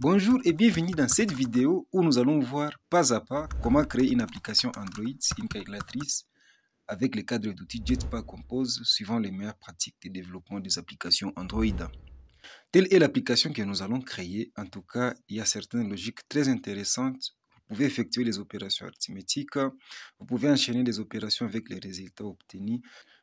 Bonjour et bienvenue dans cette vidéo où nous allons voir pas à pas comment créer une application Android, une calculatrice, avec le cadre d'outils Jetpack Compose suivant les meilleures pratiques de développement des applications Android. Telle est l'application que nous allons créer. En tout cas, il y a certaines logiques très intéressantes. Vous pouvez effectuer les opérations arithmétiques, vous pouvez enchaîner les opérations avec les résultats obtenus.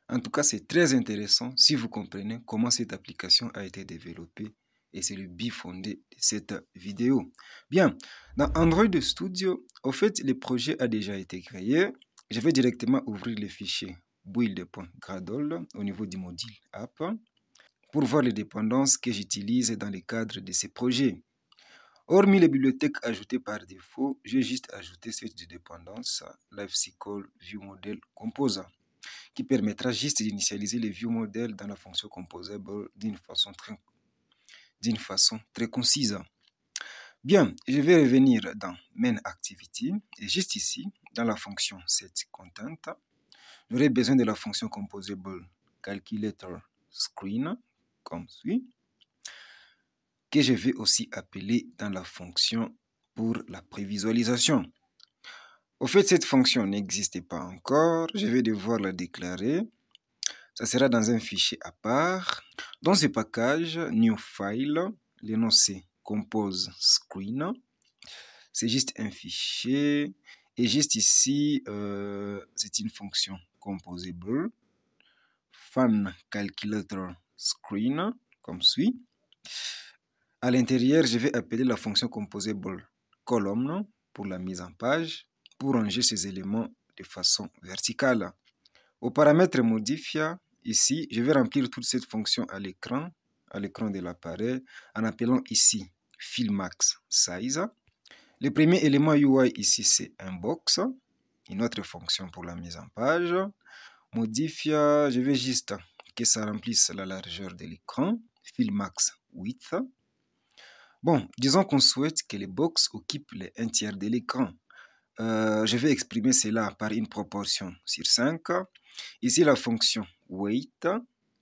En tout cas, c'est très intéressant si vous comprenez comment cette application a été développée et c'est le bifondé de cette vidéo. Bien, dans Android Studio, au fait, le projet a déjà été créé. Je vais directement ouvrir le fichier build.gradle au niveau du module app pour voir les dépendances que j'utilise dans le cadre de ces projets. Hormis les bibliothèques ajoutées par défaut, j'ai juste ajouté cette dépendance LiveCycle ViewModel Composer qui permettra juste d'initialiser les ViewModel dans la fonction composable d'une façon très d'une façon très concise. Bien, je vais revenir dans Main Activity et juste ici, dans la fonction setContent, j'aurai besoin de la fonction composable calculator screen comme suit, que je vais aussi appeler dans la fonction pour la prévisualisation. Au fait, cette fonction n'existait pas encore, je vais devoir la déclarer ça sera dans un fichier à part. Dans ce package, New File, c'est Compose Screen. C'est juste un fichier. Et juste ici, euh, c'est une fonction composable. Fan Calculator Screen, comme suit. À l'intérieur, je vais appeler la fonction composable column pour la mise en page, pour ranger ces éléments de façon verticale. Au paramètre modifier, Ici, je vais remplir toute cette fonction à l'écran, à l'écran de l'appareil, en appelant ici Max Size. Le premier élément UI ici, c'est un box, une autre fonction pour la mise en page. Modifie, je vais juste que ça remplisse la largeur de l'écran, Max Width. Bon, disons qu'on souhaite que les box occupent les tiers de l'écran. Euh, je vais exprimer cela par une proportion sur 5. Ici, la fonction weight,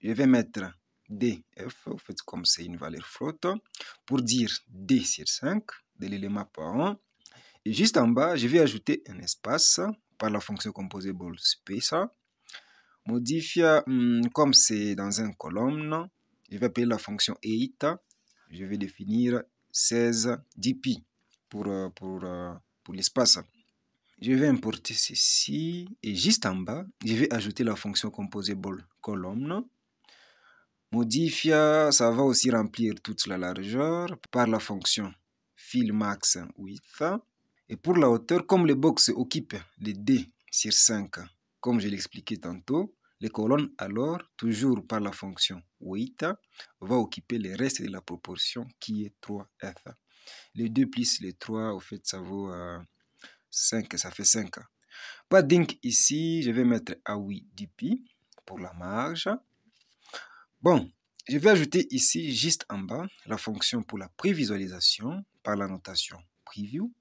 je vais mettre df, en fait, comme c'est une valeur flotte, pour dire d sur 5 de l'élément parent. Et juste en bas, je vais ajouter un espace par la fonction composable space. Modifier, hmm, comme c'est dans un colonne, je vais appeler la fonction 8. Je vais définir 16 dp pour, euh, pour, euh, pour l'espace. Je vais importer ceci et juste en bas, je vais ajouter la fonction composable column. Modifier, ça va aussi remplir toute la largeur par la fonction max width. Et pour la hauteur, comme le box occupe les D sur 5, comme je l'expliquais tantôt, les colonnes alors, toujours par la fonction width, va occuper le reste de la proportion qui est 3F. Les 2 plus les 3, au fait, ça vaut... Euh, 5, ça fait 5. Padding ici, je vais mettre AWI DP pour la marge. Bon, je vais ajouter ici, juste en bas, la fonction pour la prévisualisation par la notation preview.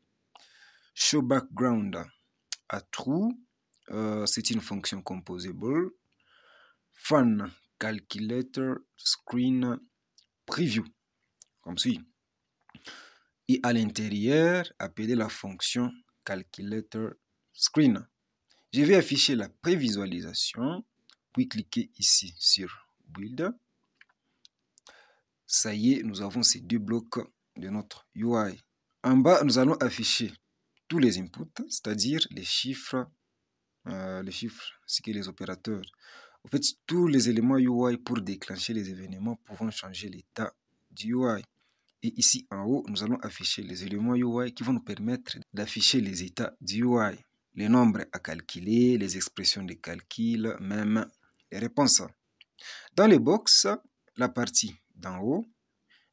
Show background à true, euh, c'est une fonction composable. Fun calculator screen preview, comme suit. Et à l'intérieur, appeler la fonction Calculator Screen. Je vais afficher la prévisualisation, puis cliquer ici sur Build. Ça y est, nous avons ces deux blocs de notre UI. En bas, nous allons afficher tous les inputs, c'est-à-dire les chiffres, euh, les chiffres, ce que les opérateurs. En fait, tous les éléments UI pour déclencher les événements pouvant changer l'état du UI. Et ici en haut, nous allons afficher les éléments UI qui vont nous permettre d'afficher les états du UI. Les nombres à calculer, les expressions de calcul, même les réponses. Dans les box, la partie d'en haut,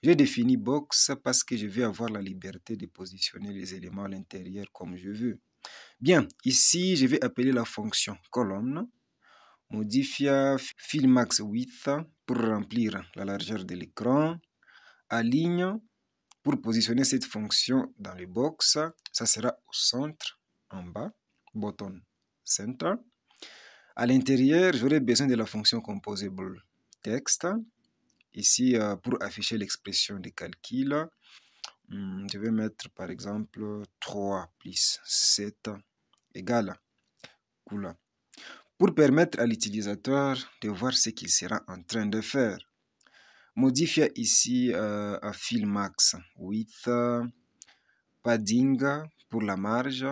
j'ai défini box parce que je vais avoir la liberté de positionner les éléments à l'intérieur comme je veux. Bien, ici, je vais appeler la fonction colonne, modifier max width pour remplir la largeur de l'écran, aligne pour positionner cette fonction dans le box. Ça sera au centre, en bas, button center. À l'intérieur, j'aurai besoin de la fonction composable text. Ici, euh, pour afficher l'expression de calcul. Hmm, je vais mettre par exemple 3 plus 7 égale couleur. Pour permettre à l'utilisateur de voir ce qu'il sera en train de faire. Modifie ici euh, à fill max width, padding pour la marge,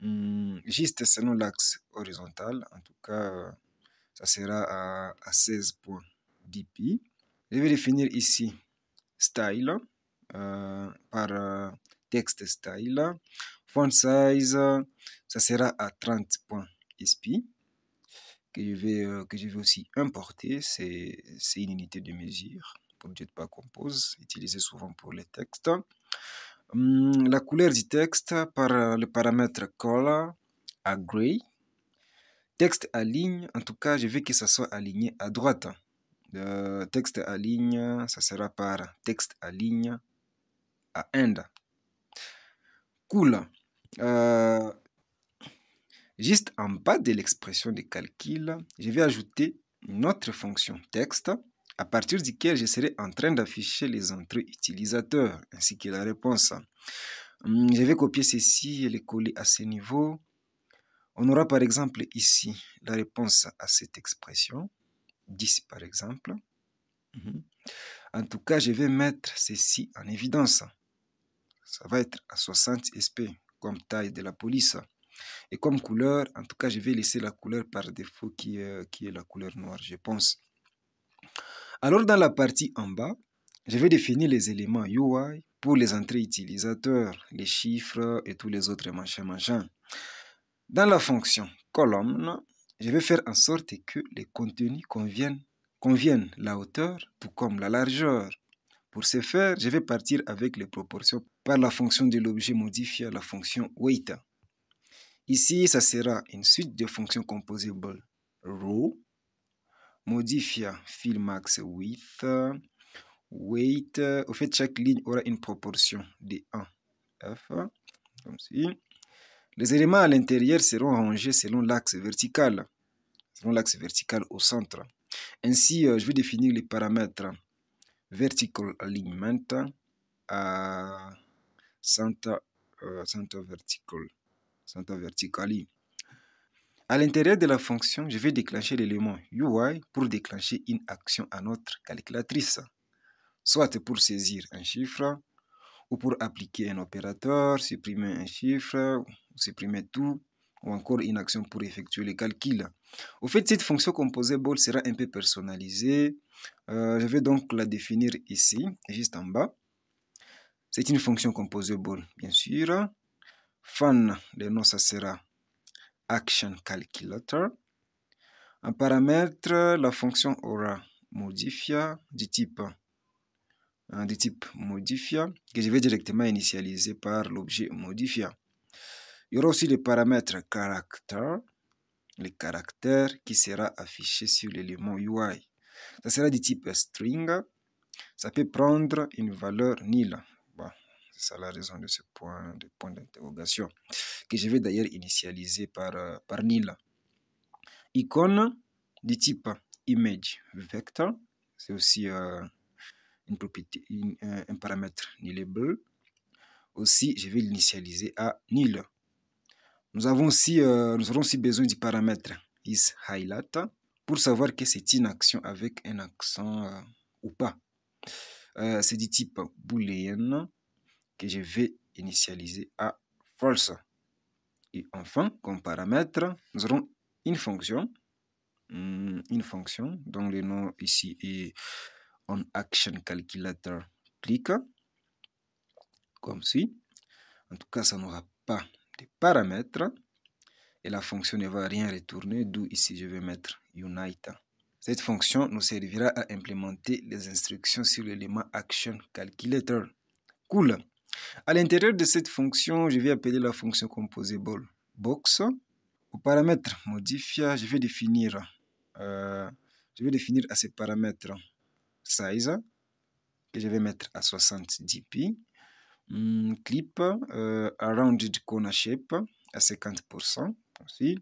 hmm, juste selon l'axe horizontal, en tout cas ça sera à, à 16 points dp. Je vais définir ici style euh, par euh, texte style. Font size, ça sera à 30 points que je vais, euh, que je vais aussi importer. C'est une unité de mesure pour Jetpack Compose, utilisée souvent pour les textes. Hum, la couleur du texte par le paramètre color à gray. Texte à ligne, en tout cas, je veux que ça soit aligné à droite. Le texte à ligne, ça sera par texte à ligne à end. Cool. Euh, juste en bas de l'expression de calcul, je vais ajouter une autre fonction texte à partir duquel je serai en train d'afficher les entrées utilisateurs ainsi que la réponse. Hum, je vais copier ceci et les coller à ce niveau. On aura par exemple ici la réponse à cette expression, 10 par exemple. Mhm. En tout cas, je vais mettre ceci en évidence. Ça va être à 60 SP comme taille de la police. Et comme couleur, en tout cas, je vais laisser la couleur par défaut qui est, qui est la couleur noire, je pense. Alors, dans la partie en bas, je vais définir les éléments UI pour les entrées utilisateurs, les chiffres et tous les autres machins, machins. Dans la fonction colonne, je vais faire en sorte que les contenus conviennent, conviennent la hauteur tout comme la largeur. Pour ce faire, je vais partir avec les proportions par la fonction de l'objet modifié à la fonction weight. Ici, ça sera une suite de fonctions composable row, modifia fill max width, weight. Au fait, chaque ligne aura une proportion de 1 f, comme ci. Les éléments à l'intérieur seront rangés selon l'axe vertical, selon l'axe vertical au centre. Ainsi, euh, je vais définir les paramètres vertical alignment à center, euh, center vertical, center. À l'intérieur de la fonction, je vais déclencher l'élément UI pour déclencher une action à notre calculatrice, soit pour saisir un chiffre, ou pour appliquer un opérateur, supprimer un chiffre, supprimer tout, ou encore une action pour effectuer les calculs. Au fait, cette fonction composable sera un peu personnalisée. Euh, je vais donc la définir ici, juste en bas. C'est une fonction composable, bien sûr. Fan, le nom, ça sera Action Calculator. En paramètre, la fonction aura modifier du type Hein, de type modifier que je vais directement initialiser par l'objet modifier. Il y aura aussi le paramètre caractère, le caractère qui sera affiché sur l'élément UI. Ça sera du type string. Ça peut prendre une valeur nulle. C'est la raison de ce point de point d'interrogation que je vais d'ailleurs initialiser par, euh, par nil. Icône du type image vector. C'est aussi euh, une propriété, un paramètre nullable. Aussi, je vais l'initialiser à nil. Nous, avons aussi, euh, nous aurons aussi besoin du paramètre is highlight pour savoir que c'est une action avec un accent ou pas. c'est du type boolean que je vais initialiser à false. Et enfin, comme paramètre, nous aurons une fonction, hmm, une fonction dont le nom ici est on Action Calculator clique comme ci. En tout cas, ça n'aura pas de paramètres et la fonction ne va rien retourner, d'où ici je vais mettre Unite. Cette fonction nous servira à implémenter les instructions sur l'élément Action Calculator. Cool. À l'intérieur de cette fonction, je vais appeler la fonction composable box. Au paramètre modifier, je vais définir, euh, je vais définir à ces paramètres size que je vais mettre à 70 dp. Hmm, clip euh, rounded corner shape à 50% aussi.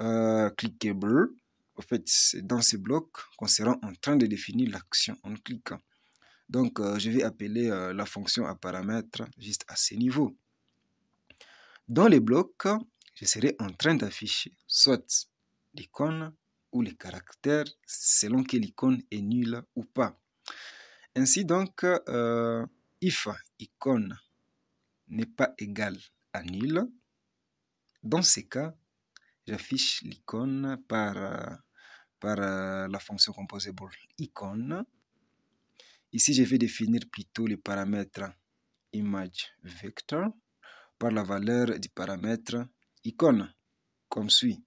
Euh, clickable. En fait, c'est dans ces blocs qu'on sera en train de définir l'action en cliquant. Donc, euh, je vais appeler euh, la fonction à paramètres juste à ce niveau. Dans les blocs, je serai en train d'afficher soit l'icône ou les caractères selon que l'icône est nulle ou pas. Ainsi donc, euh, if icône n'est pas égal à nul, dans ces cas, j'affiche l'icône par, par la fonction composable icône. Ici, je vais définir plutôt le paramètre image vector par la valeur du paramètre icône, comme suit.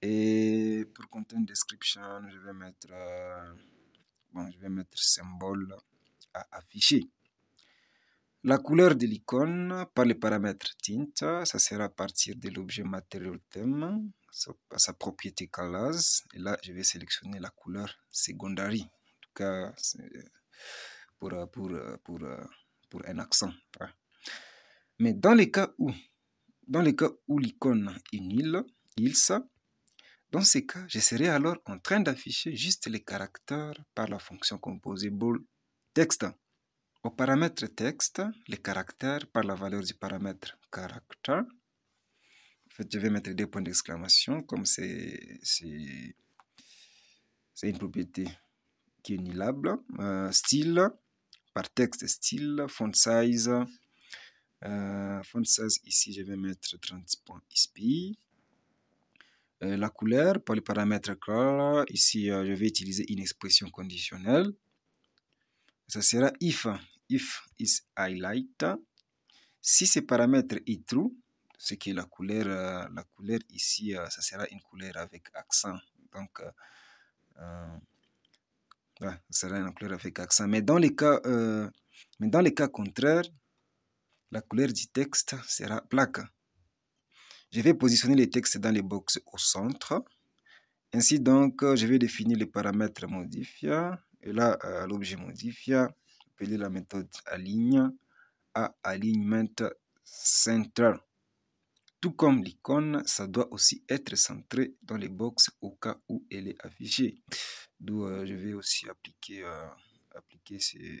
Et pour content description, je vais mettre, euh, bon, je vais mettre symbole à afficher. La couleur de l'icône par le paramètre tint, ça sera à partir de l'objet matériel thème, sa, propriété colors. Et là, je vais sélectionner la couleur secondary. En tout cas, pour, pour, pour, pour un accent. Mais dans les cas où, dans les cas où l'icône est nulle, il ça, dans ces cas, je serai alors en train d'afficher juste les caractères par la fonction composable texte. Au paramètre texte, les caractères par la valeur du paramètre caractère. En fait, je vais mettre des points d'exclamation comme c'est une propriété nullable. Euh, style, par texte style, font size. Euh, font size ici, je vais mettre 30.sp. Euh, la couleur, pour le paramètre color, ici, je vais utiliser une expression conditionnelle. Ça sera if if is highlight. Si ce paramètre est true, ce qui est la couleur, euh, la couleur ici, euh, ça sera une couleur avec accent. Donc, euh, ça sera une couleur avec accent. Mais dans les cas, mais dans les cas contraires, la couleur du texte sera plaque. Je vais positionner les textes dans les box au centre. Ainsi donc, je vais définir les paramètres modifiés. Et là, l'objet modifié appeler la méthode aligne à alignment center. Tout comme l'icône, ça doit aussi être centré dans les box au cas où elle est affichée. D'où euh, je vais aussi appliquer, euh, appliquer ces,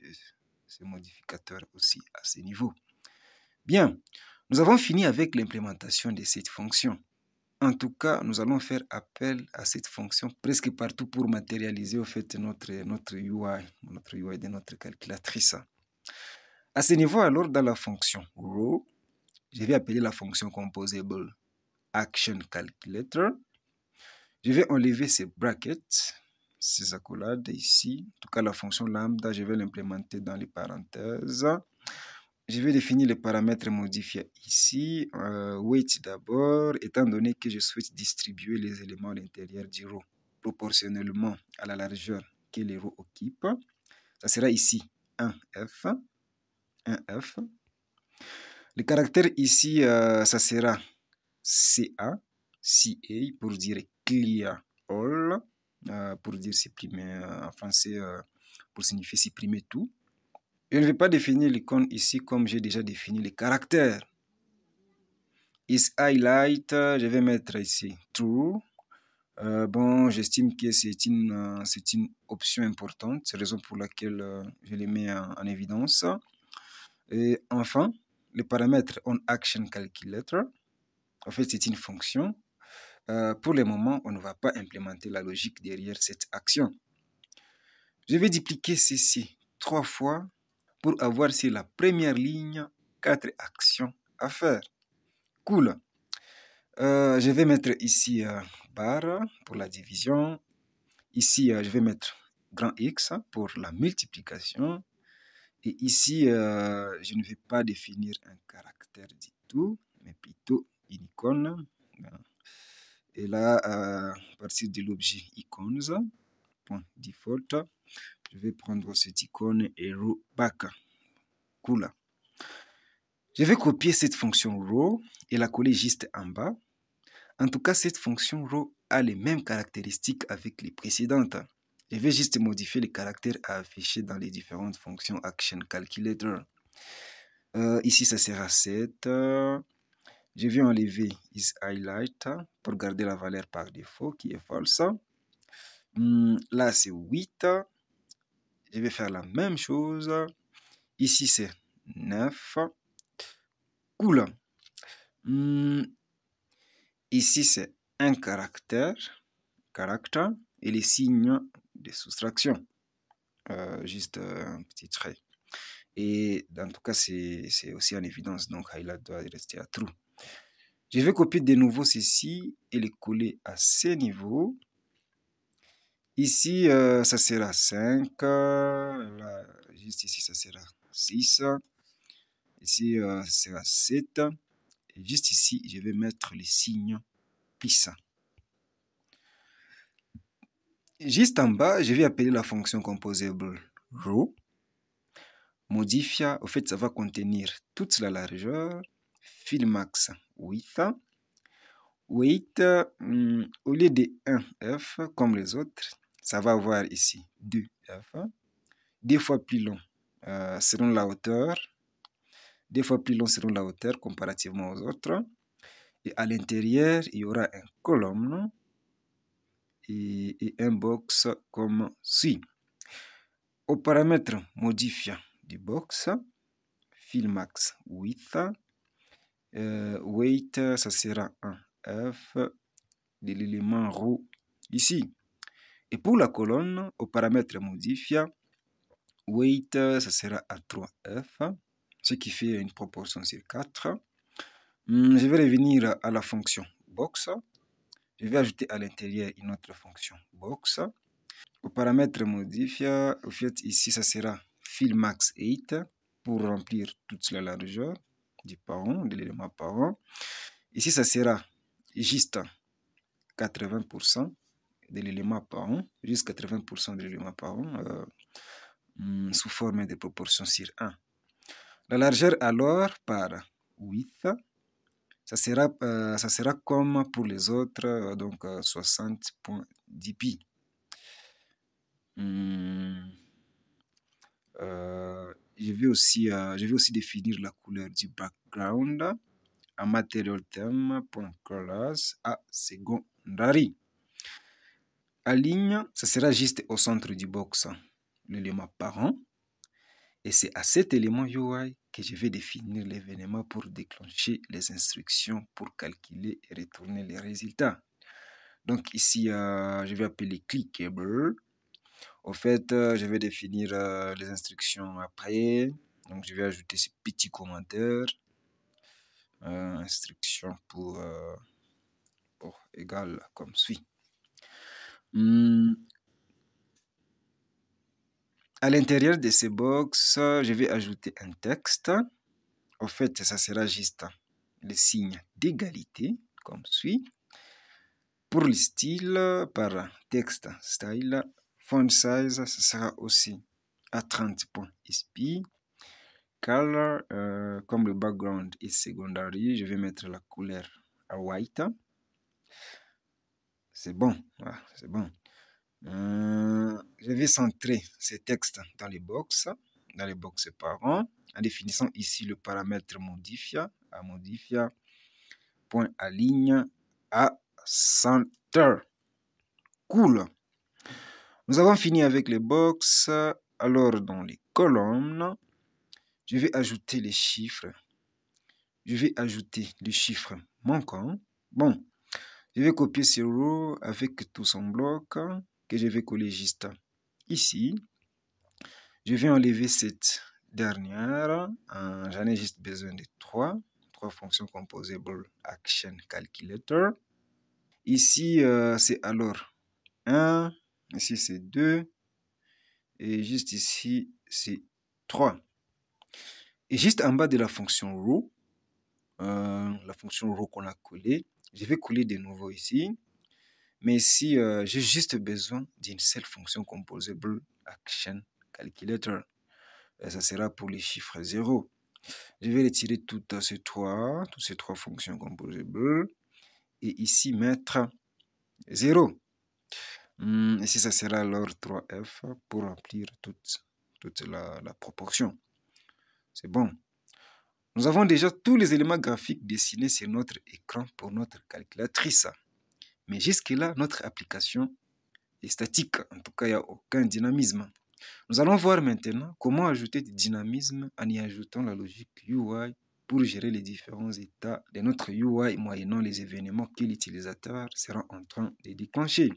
ces modificateurs aussi à ce niveau. Bien, nous avons fini avec l'implémentation de cette fonction. En tout cas, nous allons faire appel à cette fonction presque partout pour matérialiser au fait notre, notre UI, notre UI de notre calculatrice. À ce niveau, alors, dans la fonction row, je vais appeler la fonction composable action calculator. Je vais enlever ces brackets, ces accolades ici. En tout cas, la fonction lambda, je vais l'implémenter dans les parenthèses. Je vais définir les paramètres modifiés ici. Euh, d'abord, étant donné que je souhaite distribuer les éléments à l'intérieur du row proportionnellement à la largeur que les rows occupent. Ça sera ici 1F. 1F. Le caractère ici, euh, ça sera CA, CA pour dire clear all, euh, pour dire supprimer, en français, pour signifier supprimer tout. Je ne vais pas définir l'icône ici comme j'ai déjà défini les caractères. Is highlight, je vais mettre ici true. Euh, bon, j'estime que c'est une, euh, option importante, c'est la raison pour laquelle euh, je les mets en, évidence. Et enfin, le paramètre onActionCalculator, en fait, c'est une fonction. pour le moment, on ne va pas implémenter la logique derrière cette action. Je vais dupliquer ceci trois fois pour avoir sur la première ligne quatre actions à faire. Cool. Euh, je vais mettre ici euh, barre pour la division. Ici, euh, je vais mettre grand X pour la multiplication. Ici, je ne vais pas définir un caractère du tout, mais plutôt une icône. Et là, à partir de l'objet point default, je vais prendre cette icône et row back. Cool. Je vais copier cette fonction row et la coller juste en bas. En tout cas, cette fonction row a les mêmes caractéristiques avec les précédentes. Je vais juste modifier les caractères à afficher dans les différentes fonctions Action Calculator. Euh, ici, ça sera 7. Je vais enlever is highlight pour garder la valeur par défaut qui est false. Hmm, là, c'est 8. je vais faire la même chose. Ici, c'est 9. Cool. Hmm. Ici, c'est un caractère, caractère, et les signes de soustraction. Euh, juste un petit trait. Et en tout cas, c'est aussi en évidence. Donc, highlight doit rester à true. Je vais copier de nouveau ceci et les coller à ce niveau. Ici, euh, ça sera 5. Là, juste ici, ça sera 6. Ici, euh, ça sera 7. Et juste ici, je vais mettre les signes plus. Juste en bas, je vais appeler la fonction composable row. Modifia, au fait, ça va contenir toute la largeur. Fill max width. Weight, hmm, au lieu de 1F comme les autres, ça va avoir ici 2F. Deux fois plus long euh, selon la hauteur. Deux fois plus long selon la hauteur comparativement aux autres. Et à l'intérieur, il y aura un colonne et, un box comme suit. Au paramètre modifiant du box, fill max width, euh, weight, ça sera un F de l'élément row ici. Et pour la colonne, au paramètre modifiant, weight, ça sera à 3F, ce qui fait une proportion sur 4. Hmm, je vais revenir à la fonction box. Je vais ajouter à l'intérieur une autre fonction box. Au paramètre modifié, au fait, ici, ça sera fill max 8 pour remplir toute la largeur du parent, de l'élément parent. Ici, ça sera juste 80% de l'élément parent, juste 80% de l'élément parent euh, hmm, sous forme de proportion sur 1. La largeur alors par 8 ça sera, euh, ça sera comme pour les autres, euh, donc 60.10 pi. je, vais aussi, euh, je vais aussi définir la couleur du background à material theme.colors à secondary. À ligne, ça sera juste au centre du box l'élément parent. Et c'est à cet élément UI que je vais définir l'événement pour déclencher les instructions pour calculer et retourner les résultats. Donc ici, euh, je vais appeler clickable. Au fait, euh, je vais définir euh, les instructions après. Donc je vais ajouter ces petits commentaires. instructions pour, pour égal comme suit. Hmm, à l'intérieur de ces box, je vais ajouter un texte. En fait, ça sera juste le signe d'égalité, comme suit. Pour le style, par texte style, font size, ça sera aussi à 30 points SP. Color, euh, comme le background est secondary, je vais mettre la couleur à white. C'est bon, c'est bon. Euh, je vais centrer ces textes dans les box, dans les box parents, en définissant ici le paramètre modifia, à modifia, point à à center. Cool. Nous avons fini avec les box. Alors, dans les colonnes, je vais ajouter les chiffres. Je vais ajouter les chiffres manquants. Bon, je vais copier ce row avec tout son bloc que je vais coller juste ici. Je vais enlever cette dernière. Euh, j'en ai juste besoin de trois. Trois fonctions composable action calculator. Ici, euh, c'est alors 1. Ici, c'est 2. Et juste ici, c'est 3. Et juste en bas de la fonction row, euh, la fonction row qu'on a collée, je vais coller de nouveau ici. Mais si euh, j'ai juste besoin d'une seule fonction composable action calculator, euh, ça sera pour les chiffres 0. Je vais retirer toutes ces trois, toutes ces trois fonctions composables et ici mettre 0. Hmm, ici, ça sera alors 3F pour remplir toute, toute la proportion. C'est bon. Nous avons déjà tous les éléments graphiques dessinés sur notre écran pour notre calculatrice. Mais jusque-là, notre application est statique. En tout cas, il n'y a aucun dynamisme. Nous allons voir maintenant comment ajouter du dynamisme en y ajoutant la logique UI pour gérer les différents états de notre UI moyennant les événements que l'utilisateur sera en train de déclencher.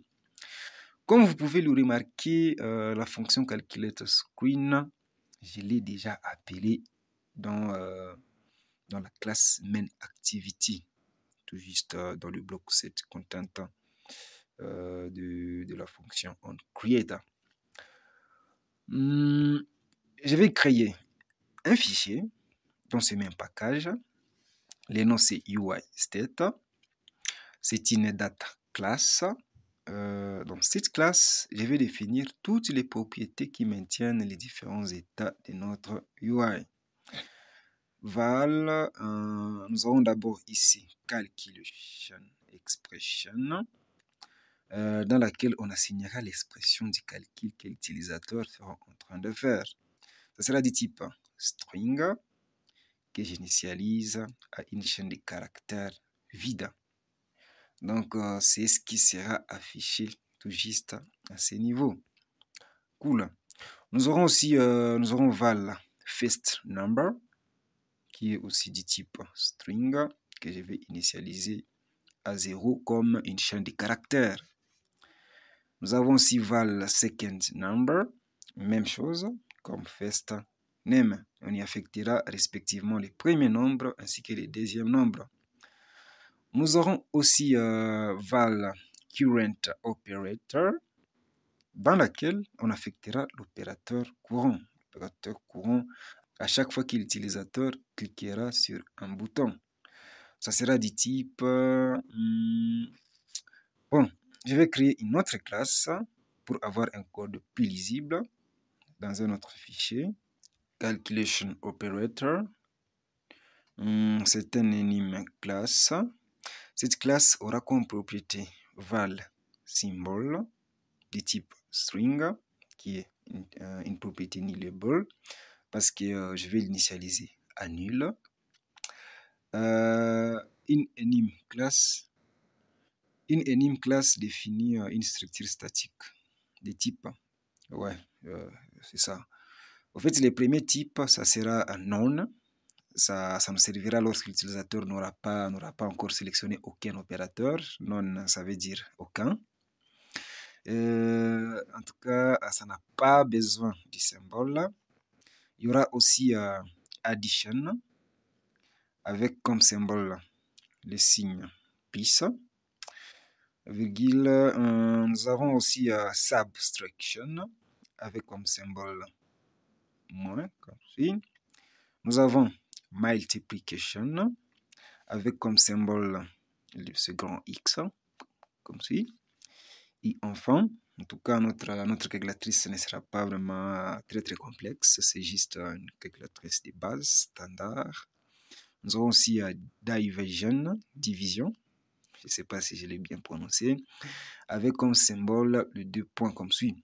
Comme vous pouvez le remarquer, euh, la fonction calculator screen, je l'ai déjà appelée dans, euh, dans la classe main activity, tout juste euh, dans le bloc 7 content de, de, la fonction on creator. Hmm, je vais créer un fichier dans ce même package. Le nom c'est UI state. C'est une data class. Euh, dans cette classe, je vais définir toutes les propriétés qui maintiennent les différents états de notre UI. Val, euh, nous avons d'abord ici calculation expression, euh, dans laquelle on assignera l'expression du calcul que l'utilisateur sera en train de faire. Ça sera du type string que j'initialise à une chaîne de caractères vide. Donc, euh, c'est ce qui sera affiché tout juste à ce niveau. Cool. Nous aurons aussi, nous aurons val first number, qui est aussi du type string, que je vais initialiser à 0 comme une chaîne de caractères. Nous avons aussi val second number, même chose, comme first name. On y affectera respectivement les premiers nombres ainsi que les deuxièmes nombres. Nous aurons aussi euh, val current operator dans laquelle on affectera l'opérateur courant. L'opérateur courant à chaque fois que l'utilisateur cliquera sur un bouton. Ça sera du type... Hmm, bon, je vais créer une autre classe pour avoir un code plus lisible dans un autre fichier. Calculation operator. Hmm, c'est un énigme classe. Cette classe aura comme propriété val symbole du type string, qui est une, euh, propriété nullable, parce que euh, je vais l'initialiser à nul. Euh, une enum classe, une enum classe définit une structure statique de type. Ouais, c'est ça. En fait, le premier type, ça sera un non ça, ça nous servira lorsque l'utilisateur n'aura pas, n'aura pas encore sélectionné aucun opérateur. Non, ça veut dire aucun. Euh, en tout cas, ça n'a pas besoin du symbole. Il y aura aussi euh, addition avec comme symbole le signe peace. Euh, nous avons aussi subtraction avec comme symbole moins. Nous avons multiplication avec comme symbole ce grand X, comme. Et enfin, en tout cas, notre, calculatrice ne sera pas vraiment très très complexe, c'est juste une calculatrice de base standard. Nous avons aussi euh, division, division, je ne sais pas si je l'ai bien prononcé, avec comme symbole le deux points comme suit.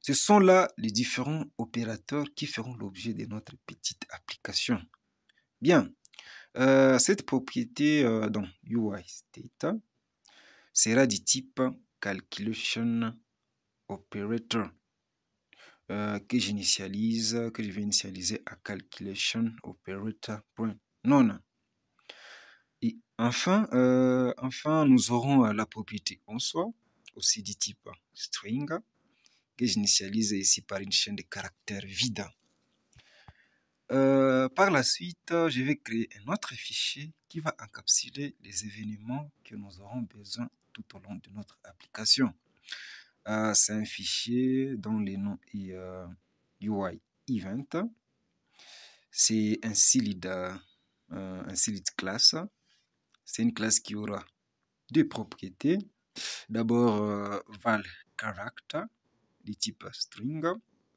Ce sont là les différents opérateurs qui feront l'objet de notre petite application. Bien, euh, cette propriété euh, UI state sera du type calculation operator euh, que j'initialise, que je vais initialiser à calculation operator.non. Et enfin, enfin, nous aurons la propriété en soi, aussi du type string, que j'initialise ici par une chaîne de caractères vide. Euh, par la suite, je vais créer un autre fichier qui va encapsuler les événements que nous aurons besoin tout au long de notre application. Euh, c'est un fichier dont le nom est UI euh, Event. C'est un solid, un solid class. C'est une classe qui aura deux propriétés. D'abord, val character de type string.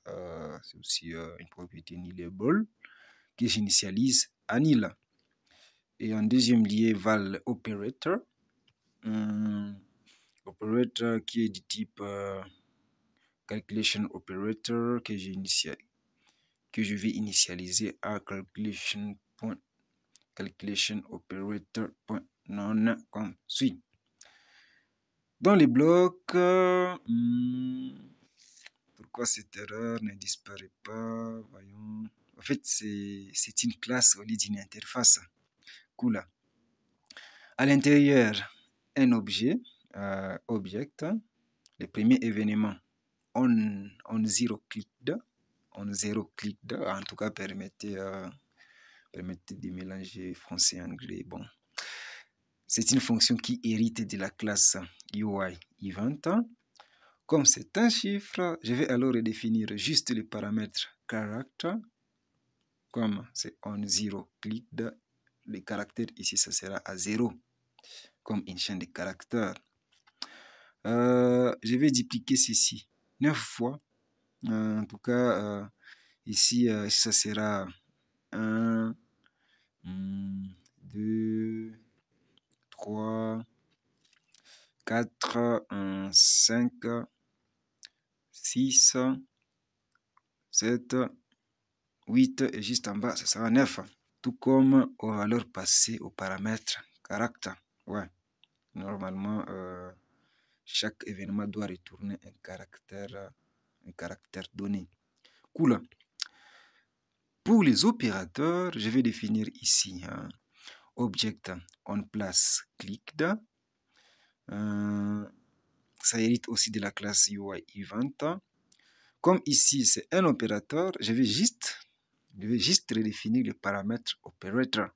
Euh, c'est aussi euh, une propriété nilable que j'initialise à nil. Et en deuxième lieu, val operator. Hum, operator qui est du type euh, calculation operator que, que je vais initialiser à calculation, calculation operator non comme. Dans les blocs, hum, pourquoi cette erreur ne disparaît pas Voyons. En fait, c'est une classe au lieu d'une interface. Cool. À l'intérieur, un objet, euh, object, le premier événement, on, on zero clicked, on zero clicked, en tout cas, permettez, euh, permettez de mélanger français anglais. Bon, c'est une fonction qui hérite de la classe UI event. Comme c'est un chiffre, je vais alors redéfinir juste les paramètres character. Comme c'est on zero clicked, le caractère ici, ça sera à 0, comme une chaîne de caractères. Euh, je vais dupliquer ceci 9 fois. Euh, en tout cas, euh, ici, ça sera 1, 2, 3, 4, 5, 6, 7, 8 et juste en bas, ça sera 9. Tout comme aux valeurs passées aux paramètres caractère. Ouais, normalement, euh, chaque événement doit retourner un caractère, un caractère donné. Cool. Pour les opérateurs, je vais définir ici hein, object on place clicked. Euh, ça hérite aussi de la classe UI event. Comme ici, c'est un opérateur, je vais juste, je vais juste redéfinir le paramètre operator.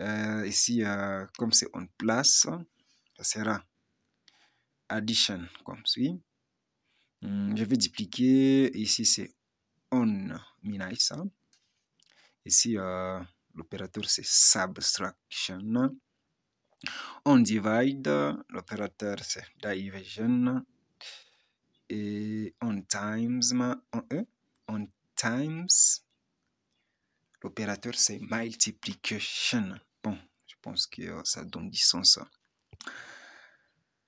Euh, ici, euh, comme c'est on place, ça sera addition comme suit. Hmm, je vais dupliquer. Ici, c'est on minus. Ici, euh, l'opérateur c'est subtraction. On divide, l'opérateur c'est division. Et on times, on, on times, l'opérateur c'est multiplication. Bon, je pense que ça donne du sens.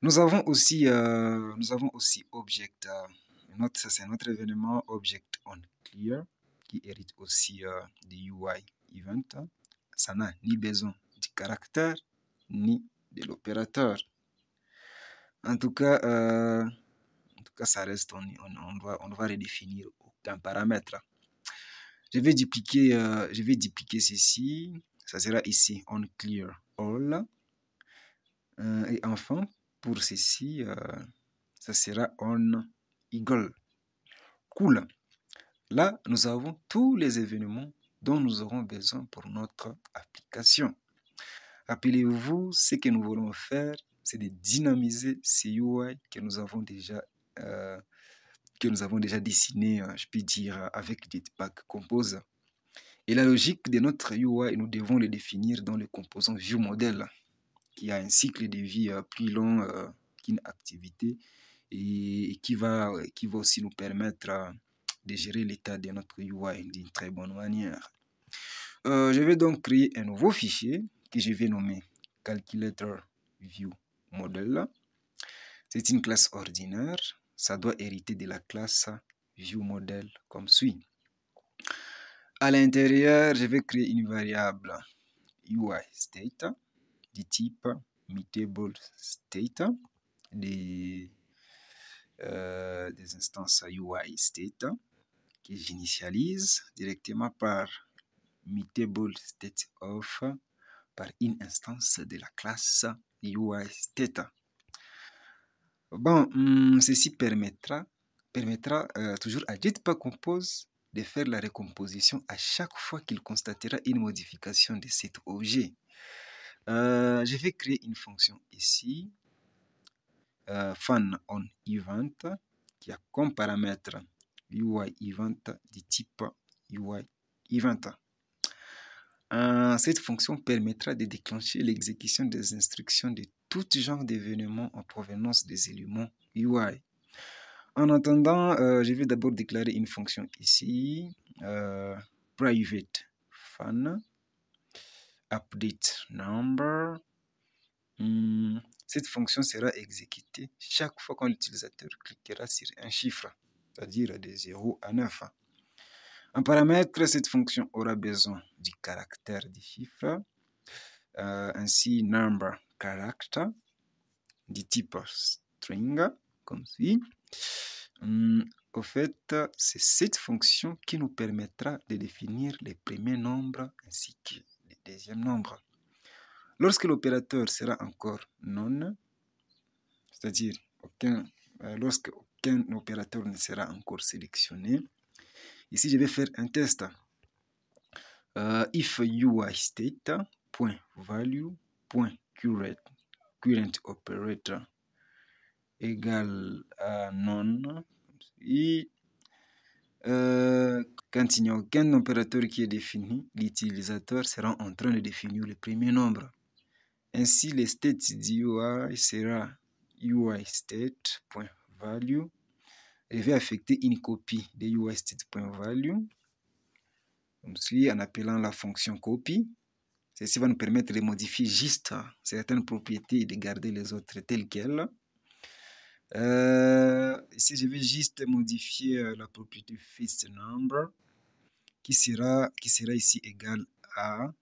Nous avons aussi, euh, nous avons aussi object, euh, ça c'est notre événement object on clear qui hérite aussi euh, du UI event, ça n'a ni besoin du caractère ni de l'opérateur. En tout cas, euh, en tout cas, ça reste, on, on, va, on va redéfinir aucun paramètre. Je vais dupliquer, euh, je vais dupliquer ceci. Ça sera ici on clear all. Euh, et enfin, pour ceci, ça sera on eagle. Cool. Là, nous avons tous les événements dont nous aurons besoin pour notre application. Rappelez-vous, ce que nous voulons faire, c'est de dynamiser ces UI que nous avons déjà, euh, que nous avons déjà dessiné, euh, je peux dire, avec Jetpack Compose. Et la logique de notre UI, nous devons le définir dans le composant ViewModel, qui a un cycle de vie euh, plus long qu'une activité et qui va, qui va aussi nous permettre de gérer l'état de notre UI d'une très bonne manière. Euh, je vais donc créer un nouveau fichier que je vais nommer Calculator View Model. C'est une classe ordinaire. Ça doit hériter de la classe View Model comme suit. À l'intérieur, je vais créer une variable UI state du type mutable state des, euh, des instances UI state que j'initialise directement par mutable state of par une instance de la classe UI state. Bon, hmm, ceci permettra, permettra euh, toujours à Jetpack Compose de faire la recomposition à chaque fois qu'il constatera une modification de cet objet. Euh, je vais créer une fonction ici, euh, fan on event, qui a comme paramètre UI event du type UI event. Euh, cette fonction permettra de déclencher l'exécution des instructions de tout genre d'événements en provenance des éléments UI. En attendant, euh, je vais d'abord déclarer une fonction ici, euh, private fan update number. Hmm, cette fonction sera exécutée chaque fois qu'un utilisateur cliquera sur un chiffre c'est-à-dire de 0 à 9. En paramètre, cette fonction aura besoin du caractère du chiffre, euh, ainsi number character du type string, comme suit. Hum, au fait, c'est cette fonction qui nous permettra de définir les premiers nombres ainsi que les deuxièmes nombres. Lorsque l'opérateur sera encore non, c'est-à-dire euh, lorsque aucun opérateur ne sera encore sélectionné, ici je vais faire un test. Uh, if UI state point value point current, current operator égale à non et euh, quand il n'y a aucun opérateur qui est défini, l'utilisateur sera en train de définir le premier nombre. Ainsi, le state d'UI sera UI state.value. Je vais affecter une copie de UI state.value. Ensuite, en appelant la fonction copy, ceci va nous permettre de modifier juste certaines propriétés et de garder les autres telles quelles. Euh, ici, je vais juste modifier euh, la propriété first number qui sera, qui sera ici égale à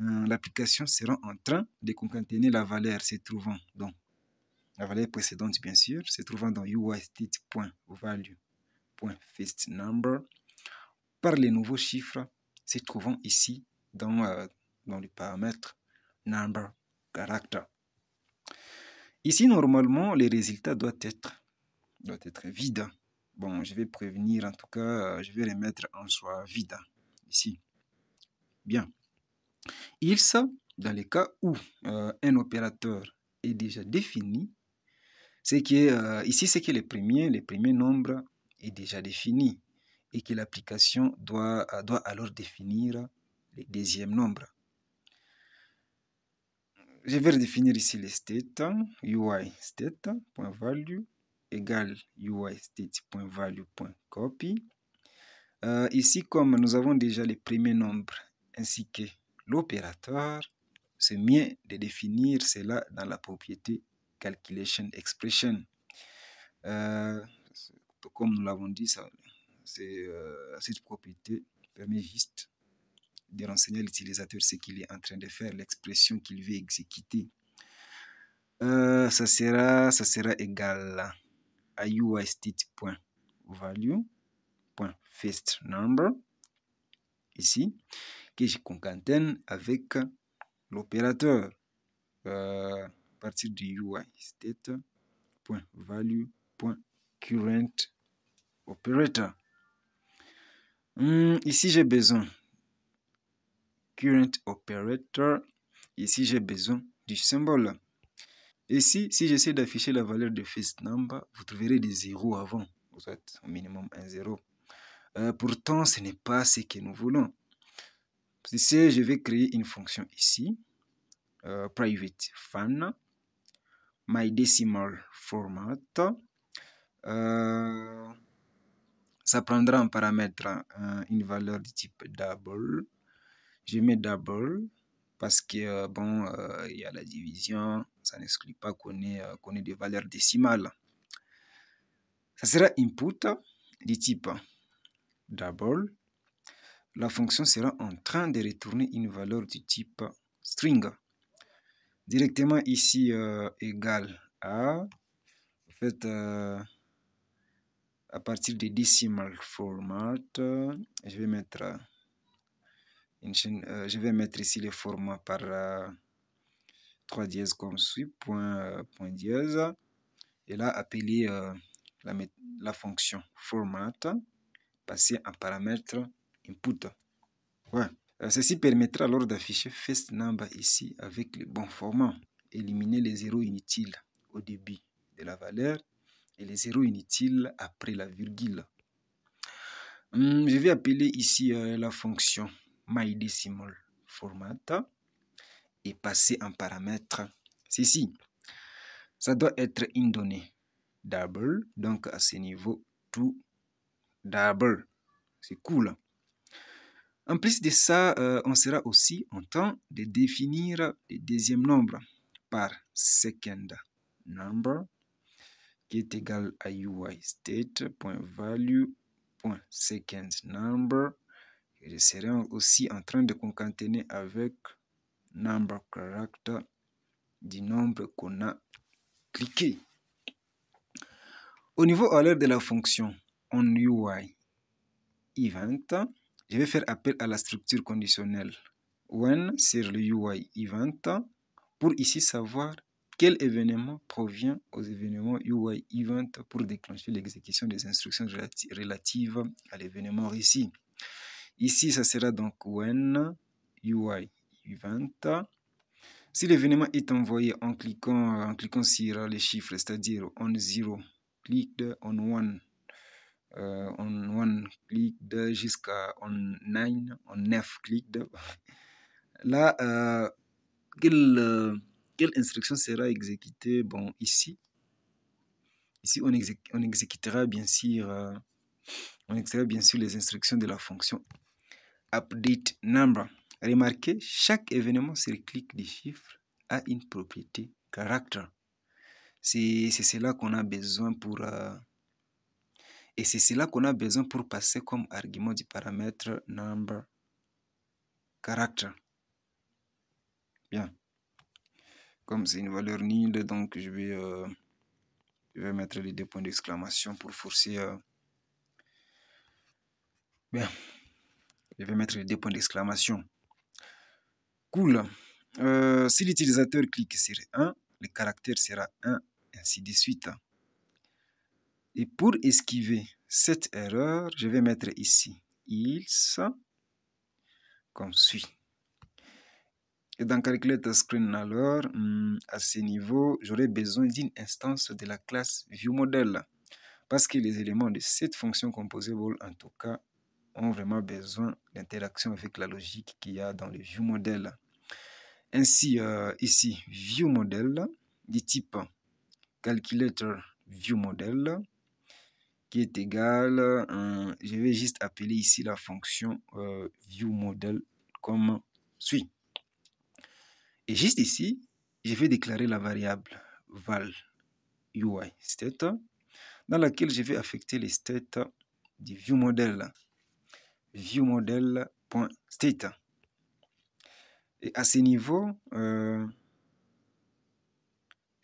euh, l'application sera en train de concaténer la valeur se trouvant dans la valeur précédente bien sûr se trouvant dans number par les nouveaux chiffres se trouvant ici dans, dans le paramètre number character. Ici, normalement, les résultats doivent être, doivent être vides. Bon, je vais prévenir, en tout cas, je vais les mettre en choix vide. Ici. Bien. Ça, dans les cas où euh, un opérateur est déjà défini, c'est que euh, ici, c'est que les premiers, les premiers nombres est déjà défini et que l'application doit, doit alors définir les deuxièmes nombres je vais redéfinir ici les state, UI state.value égale UI state.value.copy. Euh, ici, comme nous avons déjà les premiers nombres ainsi que l'opérateur, c'est mieux de définir cela dans la propriété calculation expression. Euh, comme nous l'avons dit, ça, euh, cette propriété permet juste de renseigner l'utilisateur ce qu'il est en train de faire, l'expression qu'il veut exécuter. Euh, ça, sera, ça sera égal à number ici, que je concatène avec l'opérateur euh, à partir du UI current operator. Hmm, ici, j'ai besoin current operator. Ici, j'ai besoin du symbole. Ici, si j'essaie d'afficher la valeur de first number, vous trouverez des zéros avant. Vous êtes au minimum un zéro. Euh, pourtant, ce n'est pas ce que nous voulons. Ici, je vais créer une fonction ici. Euh, private fan my decimal format. Euh, ça prendra en paramètre une valeur de type double. Je mets double parce que, euh, bon, euh, il y a la division, ça n'exclut pas qu'on ait, euh, ait, des valeurs décimales. Ça sera input du type double. La fonction sera en train de retourner une valeur du type string. Directement ici, égal à, en fait, à partir des decimal format, je vais mettre euh, je vais mettre ici le format par 3 euh, dièses comme suit, point, euh, point dièse. Et là, appeler la, la, fonction format, passer en paramètre input. Ceci permettra alors d'afficher first number ici avec le bon format. Éliminer les zéros inutiles au début de la valeur et les zéros inutiles après la virgule. Hum, je vais appeler ici la fonction MyDecimal format et passer en paramètre ceci. Ça doit être une donnée double, donc à ce niveau, tout double. C'est cool. En plus de ça, euh, on sera aussi en temps de définir le deuxième nombre par second number qui est égal à UI number je serai aussi en train de concaténer avec number character du nombre qu'on a cliqué. Au niveau à l'heure de la fonction on UI event, je vais faire appel à la structure conditionnelle when sur le UI event pour ici savoir quel événement provient aux événements UI event pour déclencher l'exécution des instructions relatives à l'événement ici. Ici, ça sera donc when UI event. Si l'événement est envoyé en cliquant, en cliquant sur les chiffres, c'est-à-dire on 0, click on 1, euh, on 1 click jusqu'à on 9, on 9 click Là, euh, quelle, euh, quelle, instruction sera exécutée? Bon, ici, ici on, on exécutera bien sûr, on exécutera bien sûr les instructions de la fonction update number. Remarquez, chaque événement clic des chiffres a une propriété caractère. C'est cela qu'on a besoin pour... Euh, et c'est cela qu'on a besoin pour passer comme argument du paramètre number character. Bien. Comme c'est une valeur nulle, donc je vais, euh, je vais mettre les deux points d'exclamation pour forcer... Euh, bien. Je vais mettre les deux points d'exclamation. Cool. Euh, si l'utilisateur clique sur 1, le caractère sera 1, ainsi de suite. Et pour esquiver cette erreur, je vais mettre ici ils comme suit. Et dans Calculate Screen alors, hmm, à ce niveau, j'aurai besoin d'une instance de la classe ViewModel parce que les éléments de cette fonction composable, en tout cas, ont vraiment besoin d'interaction avec la logique qu'il y a dans le ViewModel. Ainsi, euh, ici, ViewModel du type Calculator ViewModel qui est égal, euh, je vais juste appeler ici la fonction euh, ViewModel comme suit. Et juste ici, je vais déclarer la variable val UI state dans laquelle je vais affecter les states du ViewModel viewModel.state. Et à ce niveau, euh,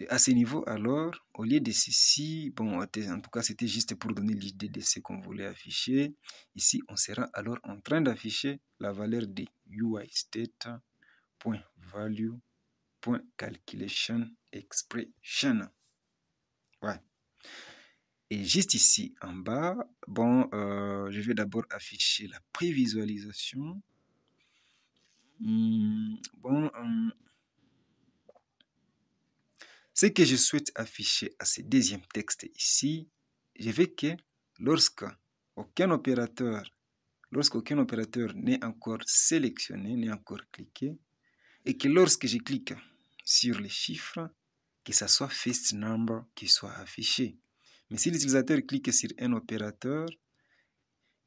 à ce niveau alors, au lieu de ceci, bon, en tout cas c'était juste pour donner l'idée de ce qu'on voulait afficher. Ici, on sera alors en train d'afficher la valeur de UI state.value.calculation expression. Ouais. Et juste ici en bas, bon, euh, je vais d'abord afficher la prévisualisation. Hmm, bon, hum, ce que je souhaite afficher à ce deuxième texte ici, je veux que lorsque aucun opérateur, lorsqu'aucun opérateur n'est encore sélectionné, n'est encore cliqué, et que lorsque je clique sur les chiffres, que ce soit first number qui soit affiché. Mais si l'utilisateur clique sur un opérateur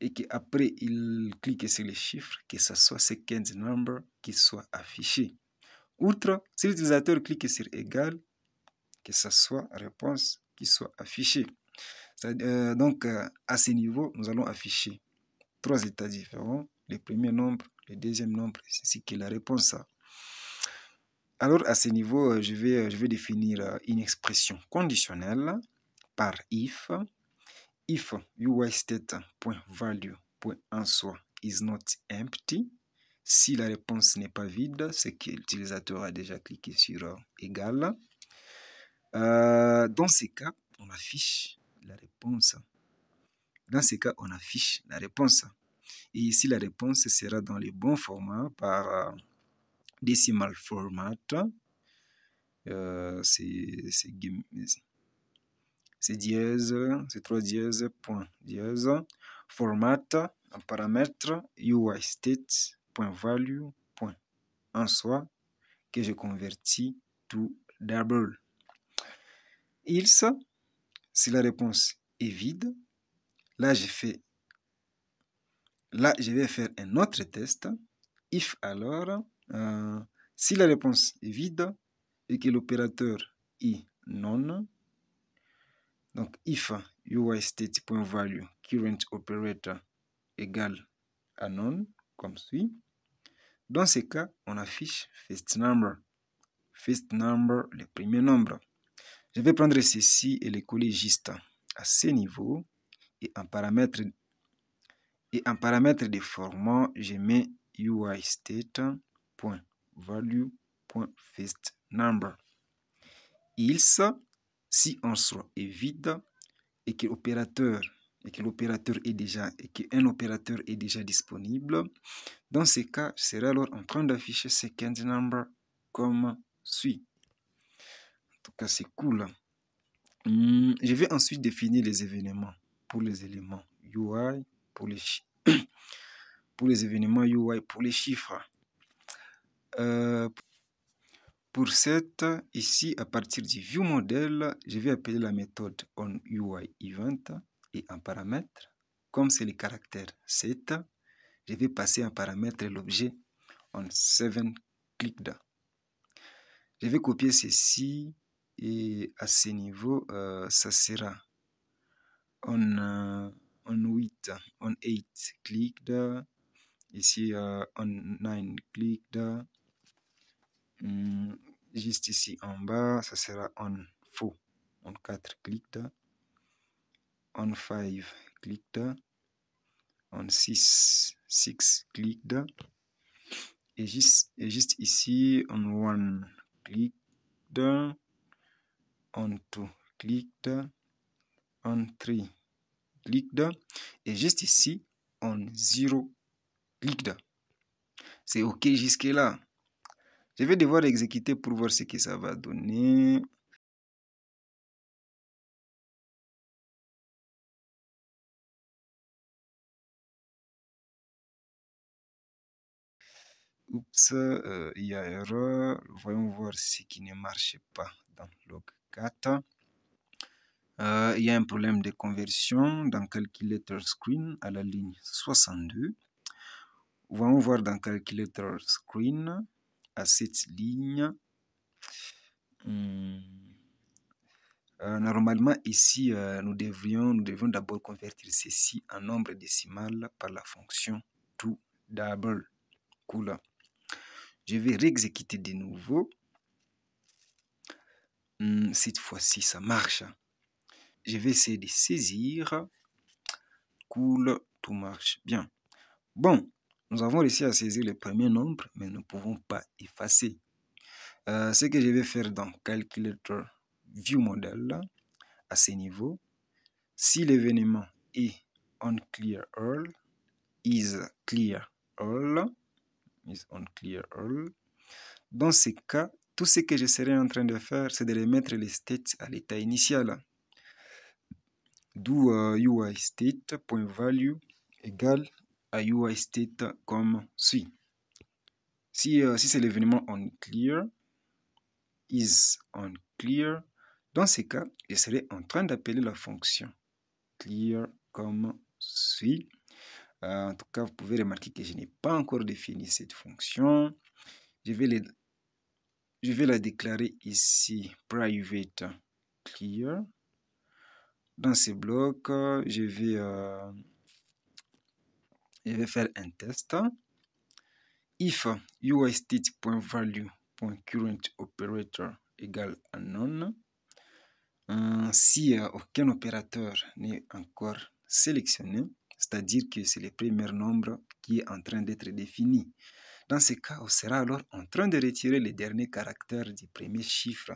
et qu'après il clique sur les chiffres, que ce soit second number qui soit affiché. Outre, si l'utilisateur clique sur égal, que ce soit réponse qui soit affichée. Euh, donc, euh, à ce niveau, nous allons afficher trois états différents. Le premier nombre, le deuxième nombre, c'est que la réponse. Alors, à ce niveau, euh, je vais, je vais définir une expression conditionnelle par if, if soi is not empty, si la réponse n'est pas vide, c'est que l'utilisateur a déjà cliqué sur euh, égal. Euh, dans ces cas, on affiche la réponse. Dans ces cas, on affiche la réponse. Et ici, la réponse sera dans le bon format par euh, decimal format. c'est c'est dièse, c'est 3 dièse, point. Dièse, format, paramètre UI state, point value, point. En soi, que je convertis tout double. Il si la réponse est vide, là je fais, là je vais faire un autre test, if alors, euh, si la réponse est vide et que l'opérateur est non, donc, if UI state.value current operator égale à non, comme suit. Dans ce cas, on affiche first number. First number, le premier nombre. Je vais prendre ceci et les coller juste à ce niveau et en paramètre et en paramètre de format, je mets UI number. Ils, si un soit est vide et que l'opérateur et que l'opérateur est déjà et qu'un opérateur est déjà disponible, dans ce cas, je serai alors en train d'afficher second number comme suit. En tout cas, c'est cool. Hmm, je vais ensuite définir les événements pour les éléments UI, pour les, pour les événements UI, pour les chiffres. Euh, pour cette, ici, à partir du view model, je vais appeler la méthode onUIEvent et en paramètre, comme c'est le caractère 7, je vais passer en paramètre l'objet on7clicked. Je vais copier ceci et à ce niveau, euh, ça sera on, euh, on 8, on 8 clicked, ici euh, on 9 clicked, juste ici en bas, ça sera on. 4, on 4 clicked, on 5 clicked, on 6, 6 clicked, et juste, et juste ici on 1 clicked, on 2 clicked, on 3 clicked, et juste ici on 0 clicked. C'est OK jusque là. Je vais devoir exécuter pour voir ce que ça va donner. Oups, euh, il y a erreur. Voyons voir ce qui ne marche pas dans log 4. Euh, il y a un problème de conversion dans Calculator Screen à la ligne 62. Voyons voir dans Calculator Screen à cette ligne. Hmm. Euh, normalement, ici, nous devrions, nous devons d'abord convertir ceci en nombre décimal par la fonction toDouble. Cool. Je vais réexécuter de nouveau. Hmm, cette fois-ci, ça marche. Je vais essayer de saisir. Cool, tout marche bien. Bon, nous avons réussi à saisir le premier nombre, mais nous ne pouvons pas effacer. Euh, ce que je vais faire dans Calculator View Model, à ce niveau, si l'événement est on clear all, is clear all, on clear all. Dans ce cas, tout ce que je serai en train de faire, c'est de remettre les states à l'état initial. D'où uh, UI state.value égale UI state comme suit. Si, uh, si c'est l'événement on clear, is on clear, dans ce cas, je serai en train d'appeler la fonction clear comme suit. Euh, en tout cas, vous pouvez remarquer que je n'ai pas encore défini cette fonction. Je vais, je vais la déclarer ici private clear. Dans ce bloc, je vais, euh, je vais faire un test. If uistate.value.currentOperator égale à non, euh, si aucun opérateur n'est encore sélectionné, c'est-à-dire que c'est le premier nombre qui est en train d'être défini. Dans ce cas, on sera alors en train de retirer les derniers caractères du premier chiffre.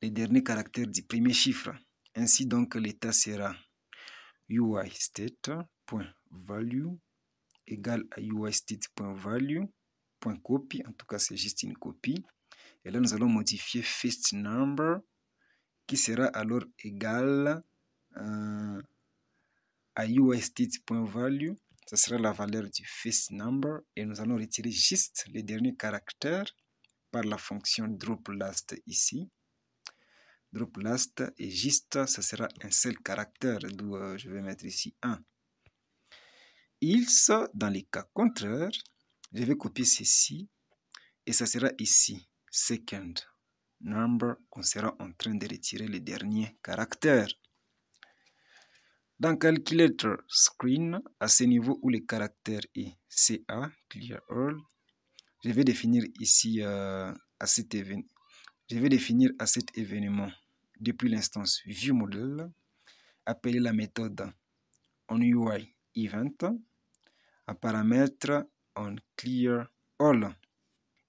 Les derniers caractères du premier chiffre. Ainsi donc, l'état sera uistate.value égale à uistate.value.copy. En tout cas, c'est juste une copie. Et là, nous allons modifier first number qui sera alors égal euh, à USDT.value, ce sera la valeur du first number et nous allons retirer juste les derniers caractères par la fonction dropLast ici. DropLast et juste, ce sera un seul caractère, d'où euh, je vais mettre ici 1. Dans les cas contraires, je vais copier ceci et ça sera ici, second number, qu'on sera en train de retirer les derniers caractères. Dans Calculator Screen, à ce niveau où le caractère est CA, Clear All, je vais définir ici euh, à cet événement, je vais définir à cet événement depuis l'instance ViewModel, appeler la méthode onUI event à paramètre on clear all.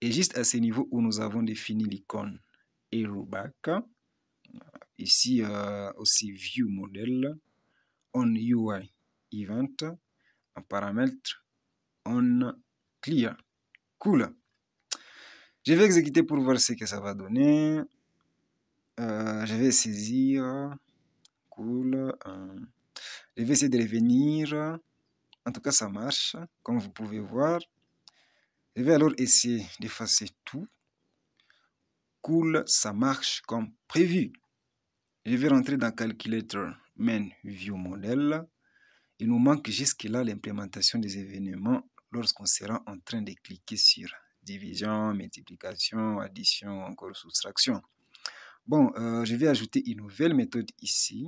Et juste à ce niveau où nous avons défini l'icône ArrowBack, ici euh, aussi View Model, on UI Event, un paramètre on clear. Cool. Je vais exécuter pour voir ce que ça va donner. Euh, je vais saisir. Cool. Euh, je vais essayer de revenir. En tout cas, ça marche, comme vous pouvez voir. Je vais alors essayer d'effacer tout. Cool, ça marche comme prévu. Je vais rentrer dans Calculator Main View Model. Il nous manque jusque-là l'implémentation des événements lorsqu'on sera en train de cliquer sur division, multiplication, addition, encore soustraction. Bon, euh, je vais ajouter une nouvelle méthode ici,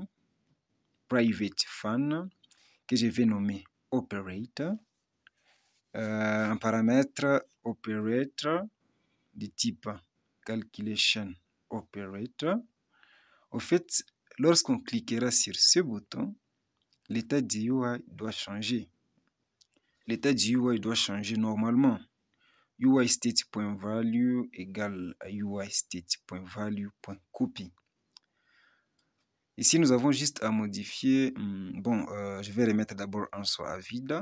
private fun, que je vais nommer operator. Euh, un paramètre operator du type calculation operator. Au fait, lorsqu'on cliquera sur ce bouton, l'état du UI doit changer. L'état du UI doit changer normalement. UI state.value égale à UI state.value.copy. Ici, nous avons juste à modifier. Hmm, bon, euh, je vais remettre d'abord un soit vide.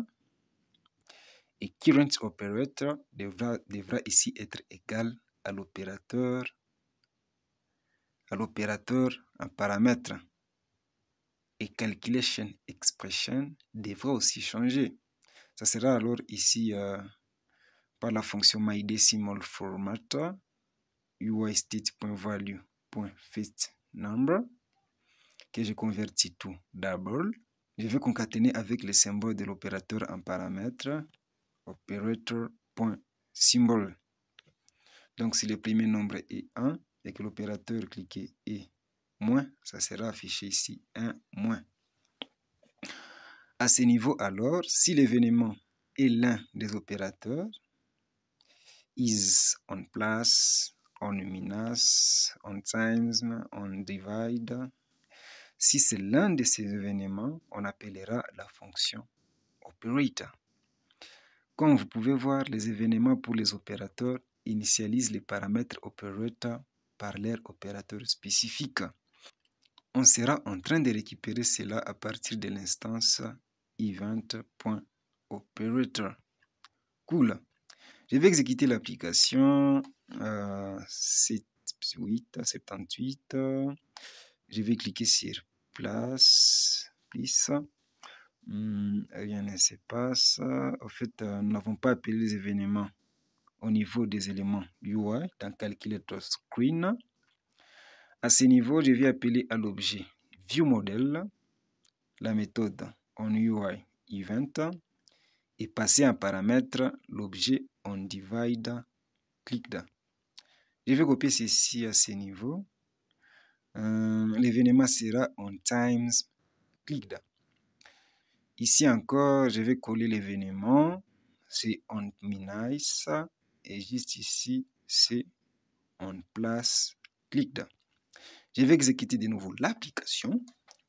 Et current operator devra, devra ici être égal à l'opérateur à l'opérateur un paramètre. Et calculation expression devra aussi changer. Ça sera alors ici euh, par la fonction MyDecimalFormat UIState.value.fetchNumber que je convertis tout double. Je vais concaténer avec le symbole de l'opérateur en paramètre operator.symbol. Donc si le premier nombre est 1 et que l'opérateur cliqué est moins, ça sera affiché ici 1 moins. À ce niveau alors, si l'événement est l'un des opérateurs, is on place, on minus, on times, on divide, si c'est l'un de ces événements, on appellera la fonction operator. Comme vous pouvez voir, les événements pour les opérateurs initialisent les paramètres operator par leur opérateur spécifique. On sera en train de récupérer cela à partir de l'instance event.operator. Cool. Je vais exécuter l'application euh, 78. Je vais cliquer sur place, please. Hmm, rien ne se passe. En fait, euh, nous n'avons pas appelé les événements au niveau des éléments UI dans Calculator Screen. À ce niveau, je vais appeler à l'objet ViewModel la méthode onUI event et passer en paramètre l'objet onDivideClicked. Je vais copier ceci à ce niveau. Euh, l'événement sera onTimesClicked. Ici encore, je vais coller l'événement. C'est onMinIce et juste ici, c'est onPlaceClicked. Je vais exécuter de nouveau l'application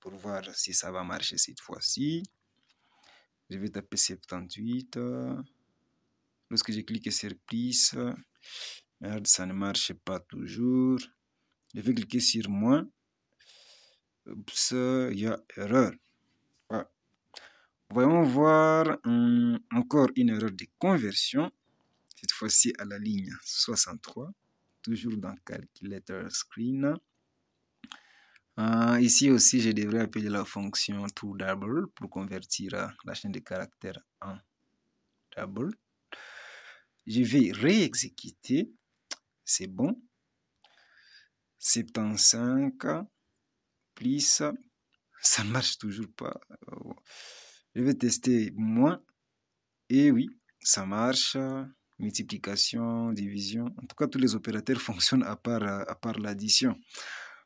pour voir si ça va marcher cette fois-ci. Je vais taper 78. Lorsque je clique sur plus, merde, ça ne marche pas toujours. Je vais cliquer sur moins. Oups, il y a erreur. Voyons voir hum, encore une erreur de conversion. Cette fois-ci à la ligne 63. Toujours dans Calculator Screen. Euh, ici aussi, je devrais appeler la fonction toDouble pour convertir la chaîne de caractères en double. Je vais réexécuter. C'est bon. 75 plus. Ça ne marche toujours pas. Je vais tester moins. Et oui, ça marche. Multiplication, division. En tout cas, tous les opérateurs fonctionnent à part, à part l'addition.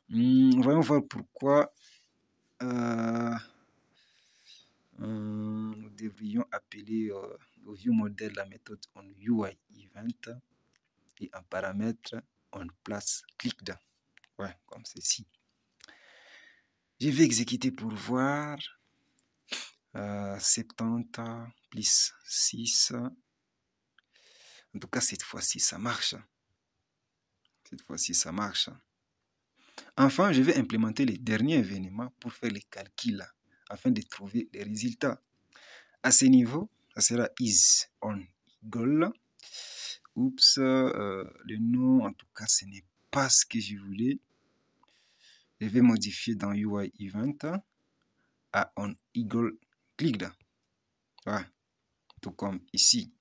Hmm, voyons voir pourquoi euh, euh, nous devrions appeler euh, au view modèle la méthode on UI event et un paramètre on place. Ouais, comme ceci. Je vais exécuter pour voir. Euh, 70 plus 6. En tout cas, cette fois-ci, ça marche. Cette fois-ci, ça marche. Enfin, je vais implémenter les derniers événements pour faire les calculs afin de trouver les résultats. À ce niveau, ça sera is on equal. Oups, euh, le nom, en tout cas, ce n'est pas ce que je voulais. Je vais modifier dans UI Event à on equal clicked. Voilà. Tout comme ici.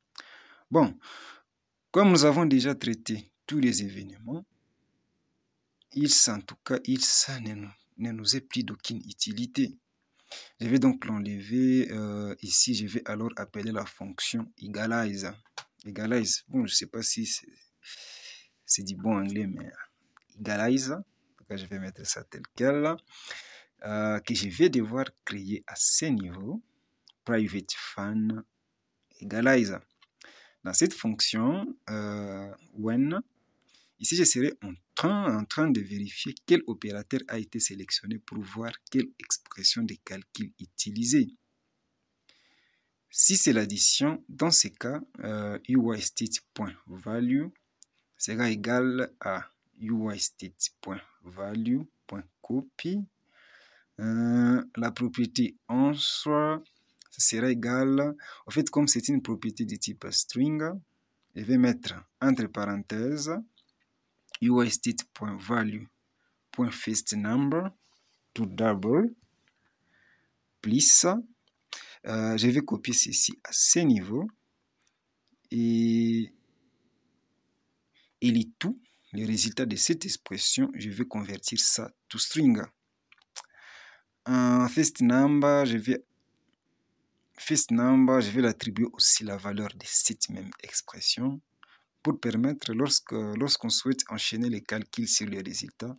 Bon, comme nous avons déjà traité tous les événements, il en tout cas, il ça ne, ne nous est plus d'aucune utilité. Je vais donc l'enlever. Euh, ici, je vais alors appeler la fonction equalize. Equalize. Bon, je ne sais pas si c'est du bon anglais, mais equalize. Je vais mettre ça tel quel. Euh, que je vais devoir créer à ce niveau. Private fan equalize. Dans cette fonction, euh, when, ici, je serai en train, en train de vérifier quel opérateur a été sélectionné pour voir quelle expression de calcul utiliser. Si c'est l'addition, dans ce cas, euh, uistate.value sera égal à uistate.value.copy. Euh, la propriété en soi sera égale, en fait, comme c'est une propriété de type string, je vais mettre entre parenthèses uistate.value.firstNumber to double plus euh, je vais copier ceci à ce niveau et il est tout les résultats de cette expression je vais convertir ça to string un first number je vais first number je vais l'attribuer aussi la valeur de cette même expression pour permettre, lorsqu'on lorsqu souhaite enchaîner les calculs sur les résultats,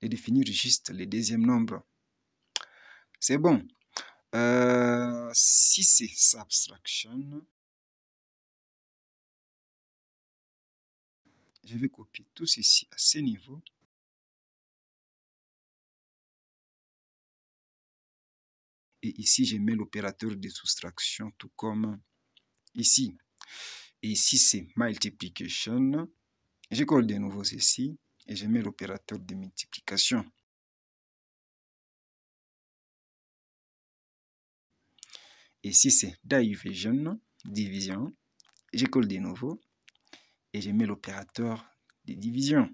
de définir juste le deuxième nombre. C'est bon. Euh, si c'est subtraction, je vais copier tout ceci à ce niveau. Et ici, je mets l'opérateur de soustraction tout comme ici. Et ici, c'est multiplication. Je colle de nouveau ceci et je mets l'opérateur de multiplication. Ici, c'est division, division. Je colle de nouveau et je mets l'opérateur de division.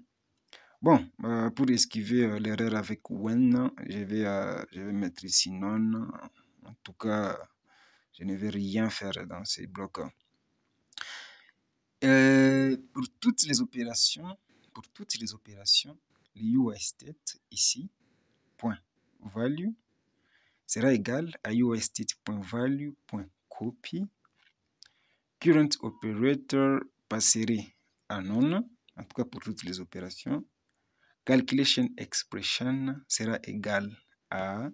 Bon, euh, pour esquiver euh, l'erreur avec when, je vais, euh, je vais mettre ici non. En tout cas, je ne vais rien faire dans ces blocs. Pour toutes les opérations, pour toutes les opérations, le ici, point value, sera égal à UIState.value.copy. Current operator passerait à non, en tout cas pour toutes les opérations. Calculation expression sera égal à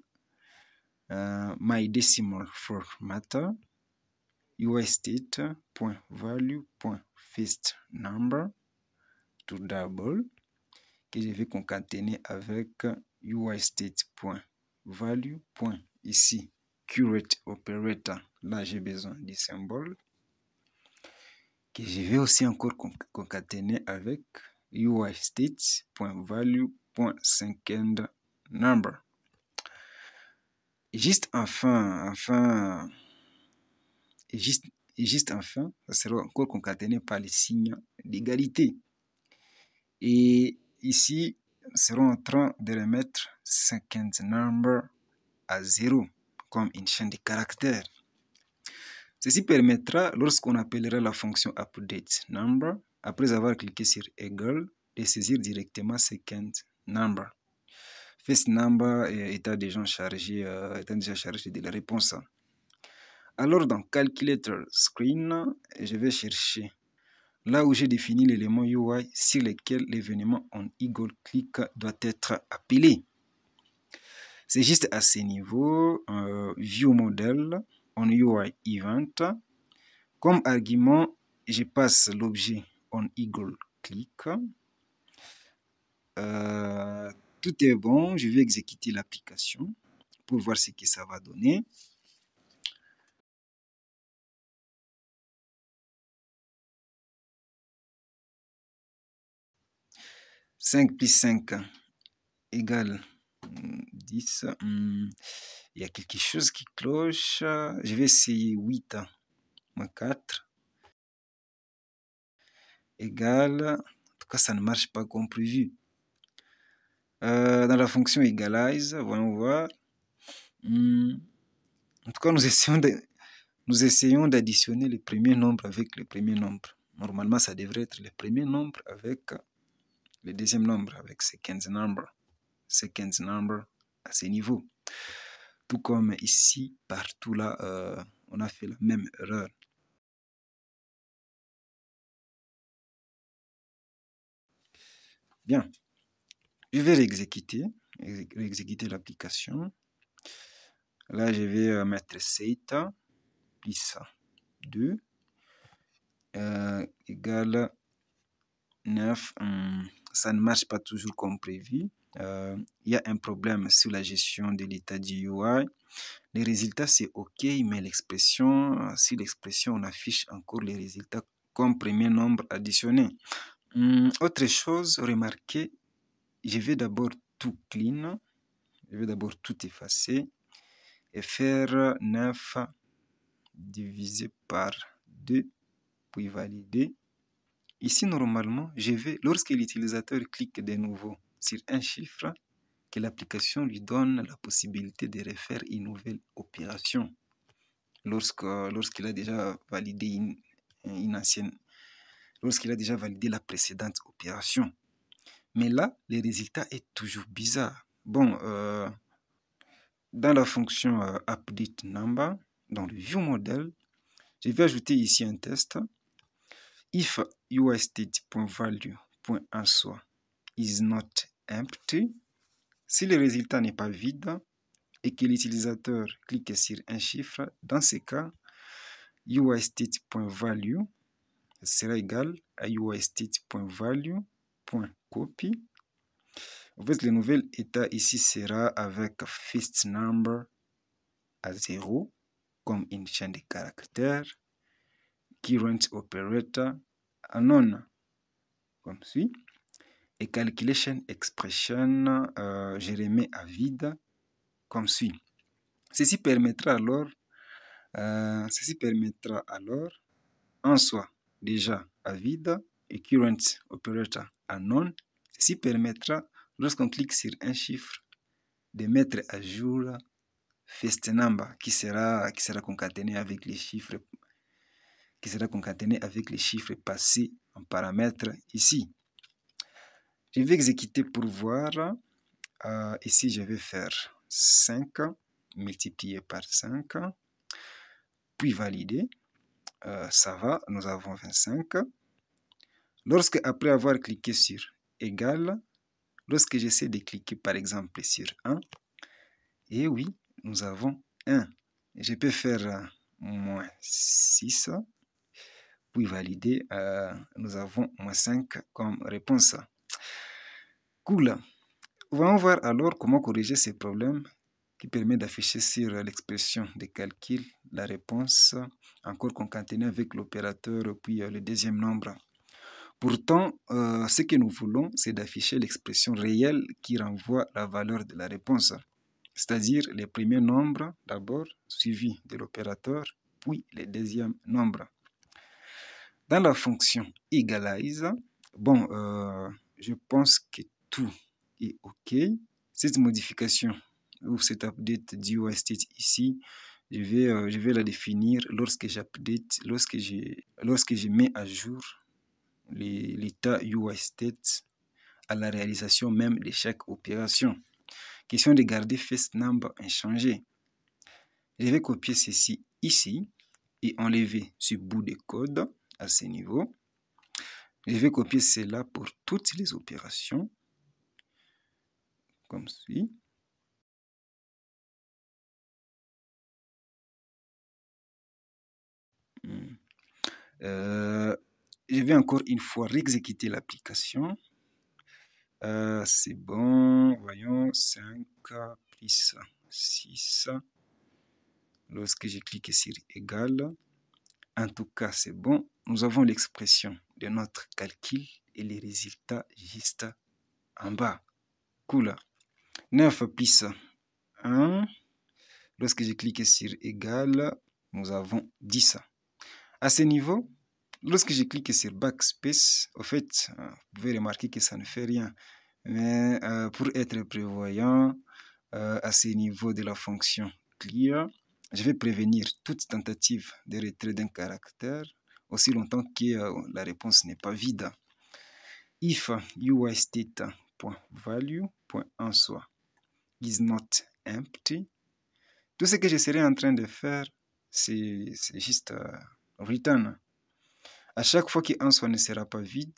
uh, my decimal formatter uistate.value.first number to double que je vais concaténer avec uistate.value. ici curate operator là j'ai besoin du symbole que je vais aussi encore concaténer avec number juste enfin enfin juste, juste enfin, ça sera encore concaténé par les signes d'égalité. Et ici, nous serons en train de remettre second number à 0 comme une chaîne de caractères. Ceci permettra, lorsqu'on appellera la fonction update number, après avoir cliqué sur equal, de saisir directement second number. First number est déjà chargé, euh, étant déjà chargé de la réponse. Alors dans Calculator Screen, je vais chercher là où j'ai défini l'élément UI sur lequel l'événement en eagle click doit être appelé. C'est juste à ce niveau, euh, View Model on UI Event. Comme argument, je passe l'objet on eagle click. Euh, tout est bon. Je vais exécuter l'application pour voir ce que ça va donner. « 5 plus 5 égale 10. Hmm, il y a quelque chose qui cloche. Je vais essayer 8 moins 4 égale. En tout cas, ça ne marche pas comme prévu. Euh, dans la fonction equalize, voyons voir. Hmm, en tout cas, nous essayons d'additionner les premiers nombres avec les premiers nombres. Normalement, ça devrait être les premiers nombres avec le deuxième nombre, avec second number. Second number à ce niveau. Tout comme ici, partout là, euh, on a fait la même erreur. Bien. Je vais réexécuter, réexécuter l'application. Là, je vais euh, mettre 7 plus 2 euh, égale 9. Hum, ça ne marche pas toujours comme prévu. Euh, il y a un problème sur la gestion de l'état du UI. Les résultats, c'est OK, mais l'expression, si l'expression, on affiche encore les résultats comme premier nombre additionné. Hum, autre chose, remarquez, je vais d'abord tout clean. Je vais d'abord tout effacer et faire 9 divisé par 2, puis valider. Ici, normalement, je vais, lorsque l'utilisateur clique de nouveau sur un chiffre, que l'application lui donne la possibilité de refaire une nouvelle opération. Lorsqu'il a déjà validé une, une ancienne, lorsqu'il a déjà validé la précédente opération. Mais là, le résultat est toujours bizarre. Bon, euh, dans la fonction euh, update number, dans le view model, je vais ajouter ici un test. If UIState.value.1 is not empty, si le résultat n'est pas vide et que l'utilisateur clique sur un chiffre, dans ce cas, UIState.value sera égal à UIState.value.copy en fait, le nouvel état ici sera avec first number à 0 comme une chaîne de caractères, current operator à non comme suit, et calculation expression, euh, je remets à vide comme suit. Ceci permettra alors, euh, ceci permettra alors en soi déjà à vide et current operator à non. Ceci permettra lorsqu'on clique sur un chiffre, de mettre à jour first number qui sera, qui sera concaténé avec les chiffres qui sera concaténé avec les chiffres passés en paramètre ici. Je vais exécuter pour voir. Euh, ici, je vais faire 5 multiplié par 5, puis valider. Euh, ça va, nous avons 25. Lorsque, après avoir cliqué sur égal, Lorsque j'essaie de cliquer par exemple sur 1, et oui, nous avons 1. Je peux faire euh, moins 6, puis valider, euh, nous avons moins 5 comme réponse. Cool. On voir alors comment corriger ces problèmes qui permet d'afficher sur l'expression de calcul la réponse encore concaténée avec l'opérateur puis euh, le deuxième nombre Pourtant, euh, ce que nous voulons, c'est d'afficher l'expression réelle qui renvoie la valeur de la réponse, c'est-à-dire les premiers nombres d'abord, suivis de l'opérateur, puis les deuxièmes nombres. Dans la fonction equalize, bon, euh, je pense que tout est OK. Cette modification ou cette update du state ici, je vais, euh, je vais la définir lorsque j'update, lorsque lorsque je mets à jour l'état State à la réalisation même de chaque opération. Question de garder first number inchangé. Je vais copier ceci ici et enlever ce bout de code à ce niveau. Je vais copier cela pour toutes les opérations, comme suit. Hmm. Euh, je vais encore une fois réexécuter l'application. Euh, c'est bon. Voyons, 5 plus 6. Lorsque j'ai cliqué sur égal, en tout cas, c'est bon. Nous avons l'expression de notre calcul et les résultats juste en bas. Cool. 9 plus 1. Lorsque j'ai cliqué sur égal, nous avons 10. À ce niveau, lorsque j'ai cliqué sur backspace, au fait, euh, vous pouvez remarquer que ça ne fait rien. Mais euh, pour être prévoyant, euh, à ce niveau de la fonction clear, je vais prévenir toute tentative de retrait d'un caractère aussi longtemps que la réponse n'est pas vide. If state.value.en is not empty, tout ce que je serai en train de faire, c'est juste return. À chaque fois qu'un soit ne sera pas vide,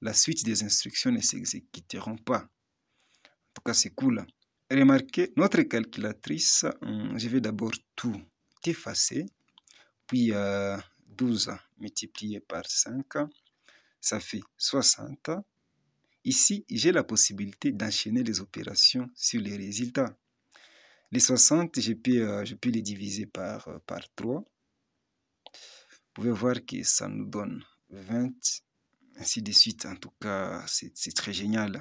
la suite des instructions ne s'exécuteront pas. En tout cas, c'est cool. Remarquez, notre calculatrice, hum, je vais d'abord tout effacer, puis 12 euh, multiplié par 5, ça fait 60. Ici, j'ai la possibilité d'enchaîner les opérations sur les résultats. Les 60, je peux, euh, je peux les diviser par, euh, par 3 pouvez voir que ça nous donne 20, ainsi de suite. En tout cas, c'est très génial.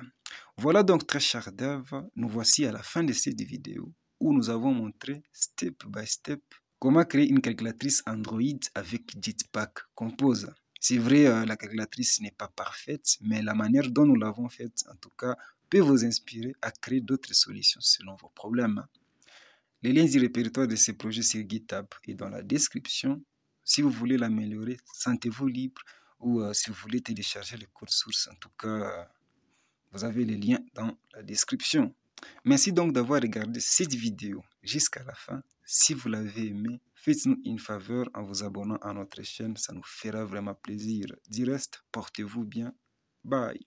Voilà donc, très chers devs, nous voici à la fin de cette vidéo où nous avons montré step by step comment créer une calculatrice Android avec Jetpack Compose. C'est vrai, euh, la calculatrice n'est pas parfaite, mais la manière dont nous l'avons faite, en tout cas, peut vous inspirer à créer d'autres solutions selon vos problèmes. Les liens du répertoire de ces projets sur GitHub et dans la description si vous voulez l'améliorer, sentez-vous libre ou euh, si vous voulez télécharger le code source, en tout cas, vous avez les liens dans la description. Merci donc d'avoir regardé cette vidéo jusqu'à la fin. Si vous l'avez aimé, faites-nous une faveur en vous abonnant à notre chaîne, ça nous fera vraiment plaisir. Du reste, portez-vous bien. Bye.